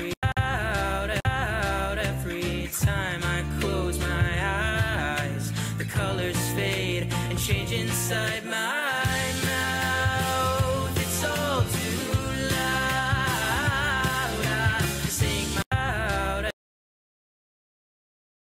every out, out every time I close my eyes. The colors fade and change inside my